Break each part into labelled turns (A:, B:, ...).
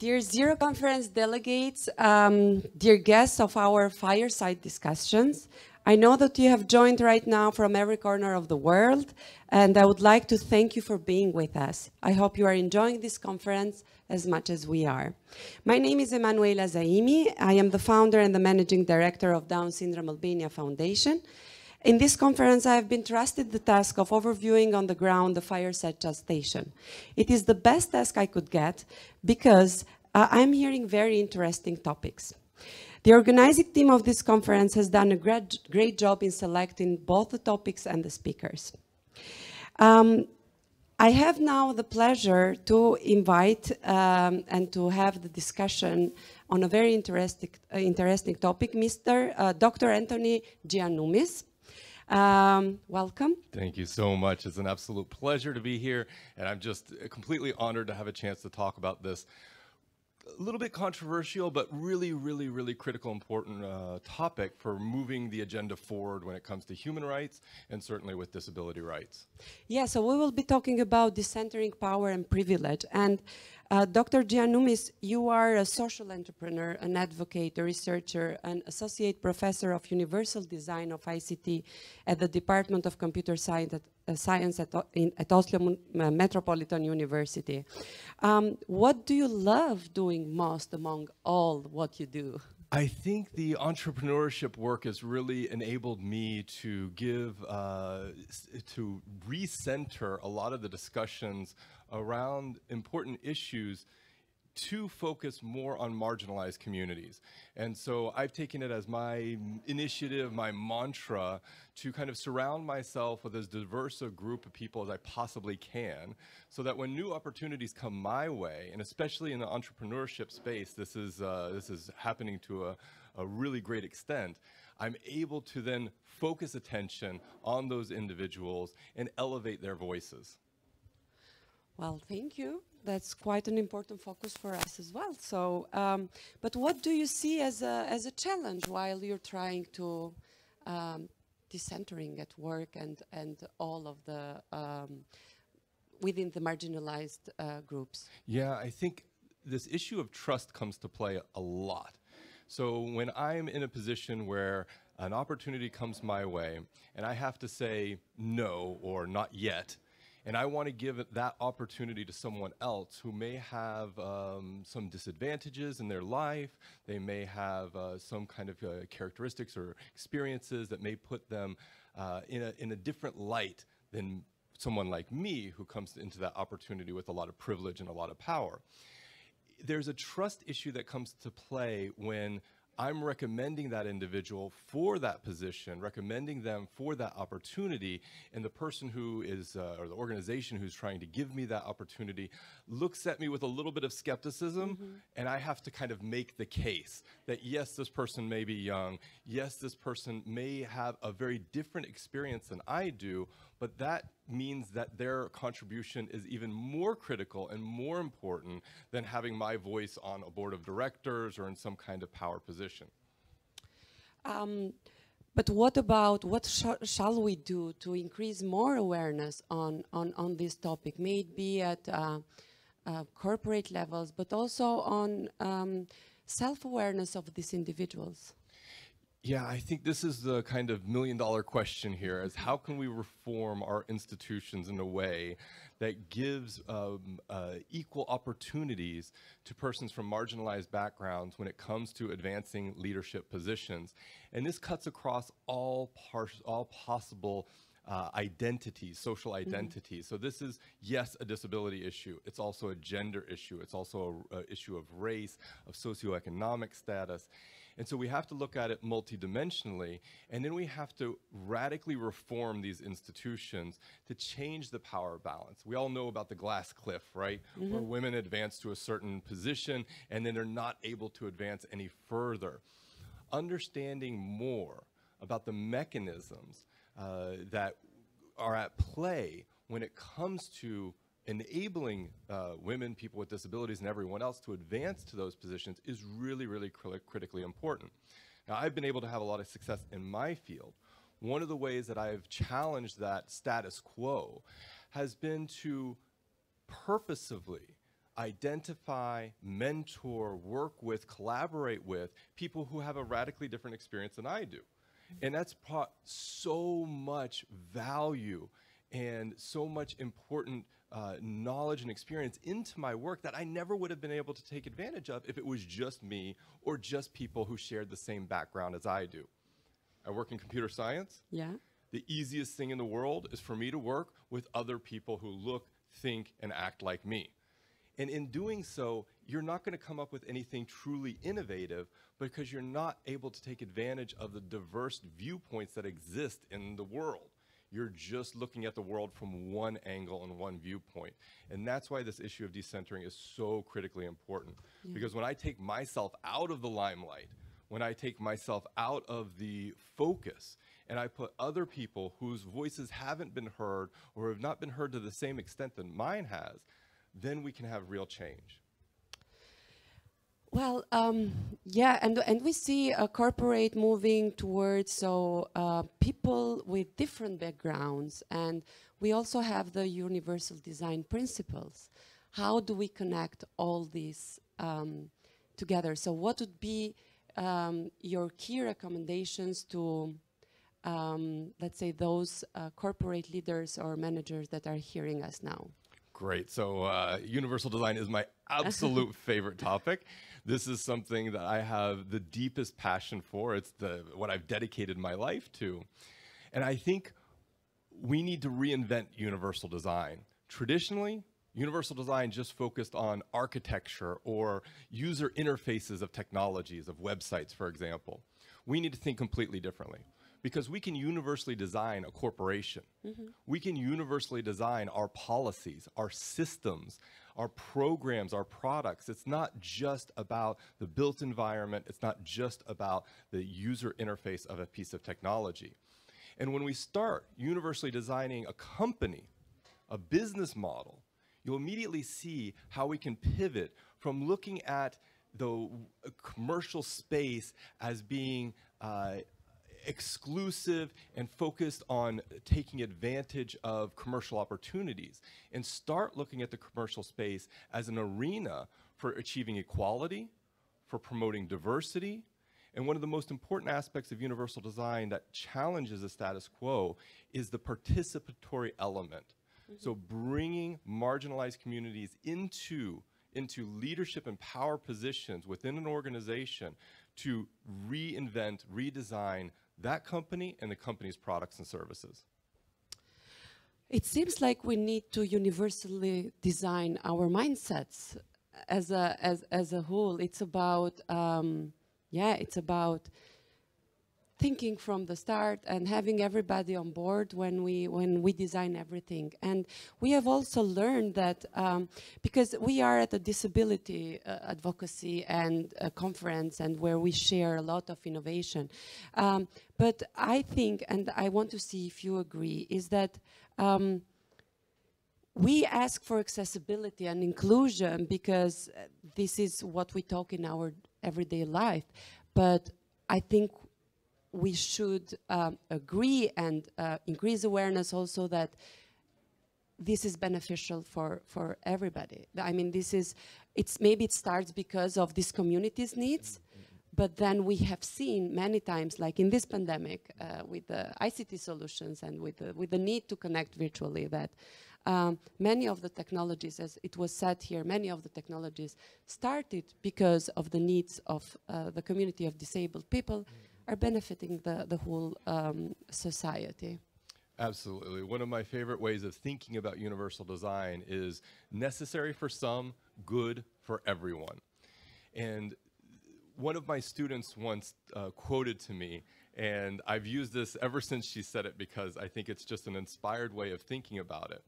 A: Dear Zero Conference delegates, um, dear guests of our fireside discussions, I know that you have joined right now from every corner of the world, and I would like to thank you for being with us. I hope you are enjoying this conference as much as we are. My name is Emanuela Zaimi. I am the founder and the managing director of Down Syndrome Albania Foundation. In this conference, I have been trusted the task of overviewing on the ground the fireside station. It is the best task I could get because uh, I'm hearing very interesting topics. The organizing team of this conference has done a great, great job in selecting both the topics and the speakers. Um, I have now the pleasure to invite um, and to have the discussion on a very interesting, uh, interesting topic, Mr. Uh, Dr. Anthony Giannoumis. Um, welcome.
B: Thank you so much. It's an absolute pleasure to be here, and I'm just completely honored to have a chance to talk about this a little bit controversial, but really, really, really critical, important uh, topic for moving the agenda forward when it comes to human rights and certainly with disability rights.
A: Yeah, so we will be talking about decentering power and privilege. And uh, Dr. Giannoumis, you are a social entrepreneur, an advocate, a researcher, an associate professor of universal design of ICT at the Department of Computer Science at, Science at, in, at Oslo Metropolitan University. Um, what do you love doing most among all what you do?
B: I think the entrepreneurship work has really enabled me to give, uh, to recenter a lot of the discussions around important issues to focus more on marginalized communities. And so I've taken it as my initiative, my mantra, to kind of surround myself with as diverse a group of people as I possibly can, so that when new opportunities come my way, and especially in the entrepreneurship space, this is, uh, this is happening to a, a really great extent, I'm able to then focus attention on those individuals and elevate their voices.
A: Well, thank you. That's quite an important focus for us as well. So, um, but what do you see as a, as a challenge while you're trying to um, decentering at work and, and all of the, um, within the marginalized uh, groups?
B: Yeah, I think this issue of trust comes to play a lot. So when I'm in a position where an opportunity comes my way and I have to say no or not yet, and I want to give that opportunity to someone else who may have um, some disadvantages in their life. They may have uh, some kind of uh, characteristics or experiences that may put them uh, in, a, in a different light than someone like me who comes into that opportunity with a lot of privilege and a lot of power. There's a trust issue that comes to play when I'm recommending that individual for that position, recommending them for that opportunity, and the person who is, uh, or the organization who's trying to give me that opportunity looks at me with a little bit of skepticism, mm-hmm. and I have to kind of make the case that yes, this person may be young, yes, this person may have a very different experience than I do, but that means that their contribution is even more critical and more important than having my voice on a board of directors or in some kind of power position.
A: Um, but what about what sh shall we do to increase more awareness on, on, on this topic? May it be at uh, uh, corporate levels, but also on um, self-awareness of these individuals?
B: Yeah, I think this is the kind of million dollar question here is how can we reform our institutions in a way that gives um, uh, equal opportunities to persons from marginalized backgrounds when it comes to advancing leadership positions. And this cuts across all, all possible uh, identities, social mm-hmm. identities. Mm -hmm. So this is, yes, a disability issue. It's also a gender issue. It's also an issue of race, of socioeconomic status. And so we have to look at it multidimensionally, and then we have to radically reform these institutions to change the power balance. We all know about the glass cliff, right? Mm -hmm. Where women advance to a certain position and then they're not able to advance any further. Understanding more about the mechanisms uh, that are at play when it comes to enabling uh, women, people with disabilities, and everyone else to advance to those positions is really, really cr critically important. Now, I've been able to have a lot of success in my field. One of the ways that I've challenged that status quo has been to purposefully identify, mentor, work with, collaborate with people who have a radically different experience than I do. And that's brought so much value and so much important uh, knowledge and experience into my work that I never would have been able to take advantage of if it was just me or just people who shared the same background as I do. I work in computer science.
A: Yeah.
B: The easiest thing in the world is for me to work with other people who look, think, and act like me. And in doing so, you're not going to come up with anything truly innovative because you're not able to take advantage of the diverse viewpoints that exist in the world. You're just looking at the world from one angle and one viewpoint. And that's why this issue of decentering is so critically important. Yeah. Because when I take myself out of the limelight, when I take myself out of the focus and I put other people whose voices haven't been heard or have not been heard to the same extent that mine has, then we can have real change.
A: Well, um, yeah, and and we see a corporate moving towards so uh, people with different backgrounds, and we also have the universal design principles. How do we connect all these um, together? So, what would be um, your key recommendations to, um, let's say, those uh, corporate leaders or managers that are hearing us now?
B: Great. So, uh, universal design is my absolute favorite topic. This is something that I have the deepest passion for. It's the what I've dedicated my life to. And I think we need to reinvent universal design. Traditionally, universal design just focused on architecture or user interfaces of technologies, of websites, for example. We need to think completely differently because we can universally design a corporation. Mm-hmm. We can universally design our policies, our systems, our programs, our products. It's not just about the built environment, it's not just about the user interface of a piece of technology. And when we start universally designing a company, a business model, you'll immediately see how we can pivot from looking at the commercial space as being uh, exclusive and focused on taking advantage of commercial opportunities and start looking at the commercial space as an arena for achieving equality, for promoting diversity, and one of the most important aspects of universal design that challenges the status quo is the participatory element. Mm -hmm. So bringing marginalized communities into into leadership and power positions within an organization to reinvent, redesign that company and the company's products and services?
A: It seems like we need to universally design our mindsets as a as as a whole. It's about um, yeah, it's about thinking from the start and having everybody on board when we when we design everything. And we have also learned that um, because we are at a disability uh, advocacy and conference and where we share a lot of innovation. Um, but I think, and I want to see if you agree, is that um, we ask for accessibility and inclusion because this is what we talk in our everyday life. But I think we should um, agree and uh, increase awareness also that this is beneficial for, for everybody. I mean, this is, it's maybe it starts because of this community's needs, but then we have seen many times, like in this pandemic, uh, with the ICT solutions and with the, with the need to connect virtually, that um, many of the technologies, as it was said here, many of the technologies started because of the needs of uh, the community of disabled people. Mm are benefiting the, the whole um, society.
B: Absolutely. One of my favorite ways of thinking about universal design is necessary for some, good for everyone. And one of my students once uh, quoted to me, and I've used this ever since she said it because I think it's just an inspired way of thinking about it.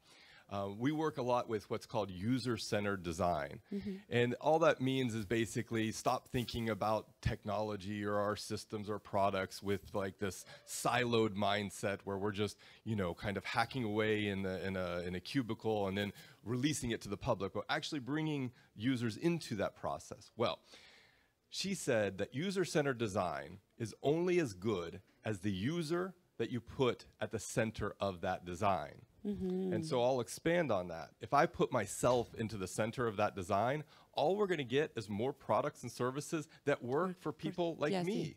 B: Uh, we work a lot with what's called user-centered design. Mm-hmm. And all that means is basically stop thinking about technology or our systems or products with like this siloed mindset where we're just, you know, kind of hacking away in, the, in, a, in a cubicle and then releasing it to the public, but actually bringing users into that process. Well, she said that user-centered design is only as good as the user that you put at the center of that design. And so I'll expand on that. If I put myself into the center of that design, all we're going to get is more products and services that work for people like
A: yes,
B: me.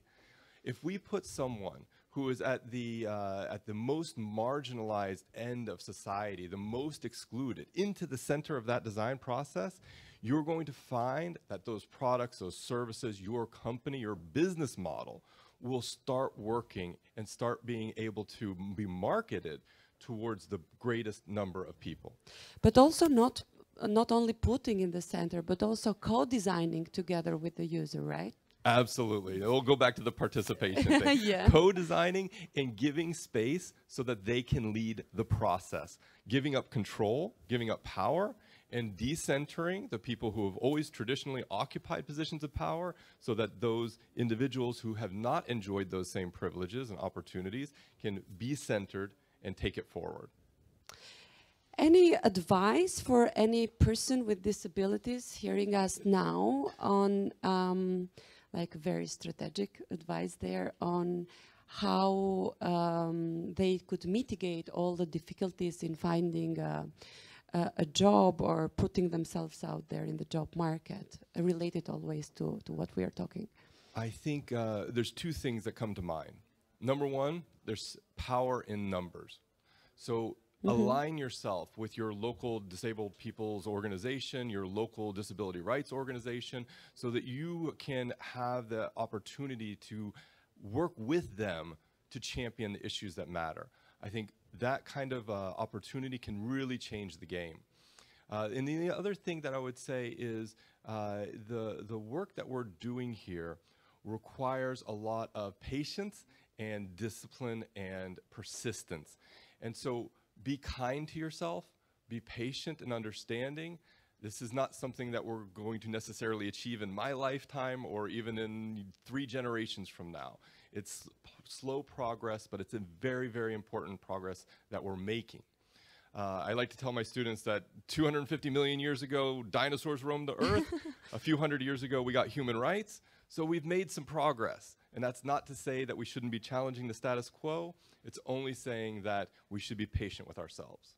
B: If we put someone who is at the uh, at the most marginalized end of society, the most excluded, into the center of that design process, you're going to find that those products, those services, your company, your business model will start working and start being able to be marketed towards the greatest number of people.
A: But also not uh, not only putting in the center, but also co-designing together with the user, right?
B: Absolutely. We'll go back to the participation thing.
A: Yeah.
B: Co designing and giving space so that they can lead the process, giving up control, giving up power, and decentering the people who have always traditionally occupied positions of power so that those individuals who have not enjoyed those same privileges and opportunities can be centered and take it forward.
A: Any advice for any person with disabilities hearing us now on um, like very strategic advice there on how um, they could mitigate all the difficulties in finding a, a, a job or putting themselves out there in the job market, related always to, to what we are talking.
B: I think uh, there's two things that come to mind. Number one, there's power in numbers. So align yourself with your local disabled people's organization, your local disability rights organization, so that you can have the opportunity to work with them to champion the issues that matter. I think that kind of uh, opportunity can really change the game. Uh, and the other thing that I would say is uh, the, the work that we're doing here requires a lot of patience and discipline and persistence. And so be kind to yourself, be patient and understanding. This is not something that we're going to necessarily achieve in my lifetime or even in three generations from now. It's slow progress, but it's a very, very important progress that we're making. Uh, I like to tell my students that 250 million years ago, dinosaurs roamed the earth. a few hundred years ago, we got human rights. So we've made some progress. And that's not to say that we shouldn't be challenging the status quo. It's only saying that we should be patient with ourselves.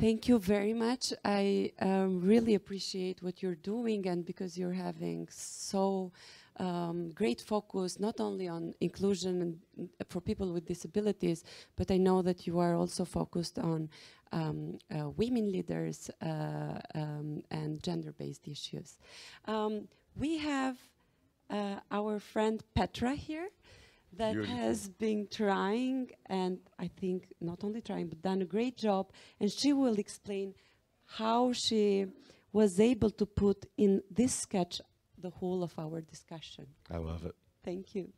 A: Thank you very much. I um, really appreciate what you're doing, and because you're having so um, great focus not only on inclusion mm, for people with disabilities, but I know that you are also focused on um, uh, women leaders uh, um, and gender-based issues. We have uh, our friend Petra here that
B: Beautiful.
A: has been trying and I think not only trying but done a great job and she will explain how she was able to put in this sketch the whole of our discussion.
B: I love it.
A: Thank you.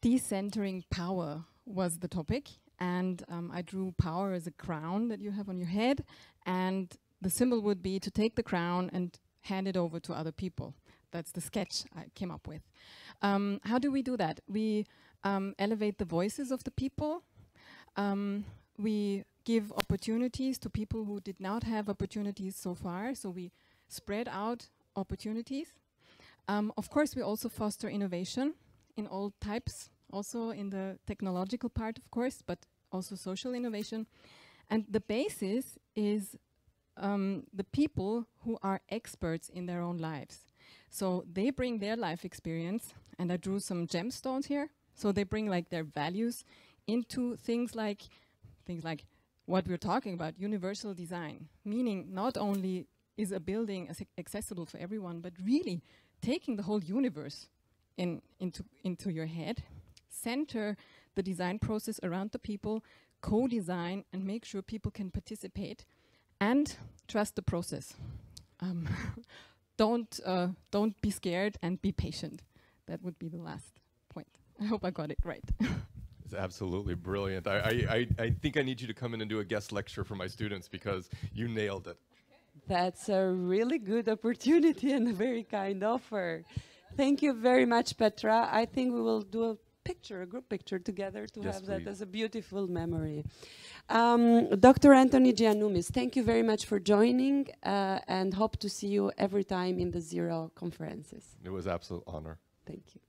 C: Decentering power was the topic, and um, I drew power as a crown that you have on your head, and the symbol would be to take the crown and hand it over to other people. That's the sketch I came up with. Um, how do we do that? We um, elevate the voices of the people. Um, we give opportunities to people who did not have opportunities so far. So we spread out opportunities. Um, of course, we also foster innovation in all types, also in the technological part, of course, but also social innovation. And the basis is um, the people who are experts in their own lives. So they bring their life experience, and I drew some gemstones here. So they bring like their values into things like things like what we're talking about, universal design, meaning not only is a building accessible for everyone, but really taking the whole universe in, into, into your head, center the design process around the people, co-design and make sure people can participate, and trust the process. Um, don't, uh, don't be scared and be patient. That would be the last point. I hope I got it right.
B: It's absolutely brilliant. I, I, I, I think I need you to come in and do a guest lecture for my students because you nailed it.
A: That's a really good opportunity and a very kind offer. Thank you very much, Petra. I think we will do a picture, a group picture together to
B: Yes,
A: have that as a beautiful memory. Um, Dr. Anthony Giannoumis, thank you very much for joining uh, and hope to see you every time in the Zero conferences.
B: It was absolute honor.
A: Thank you.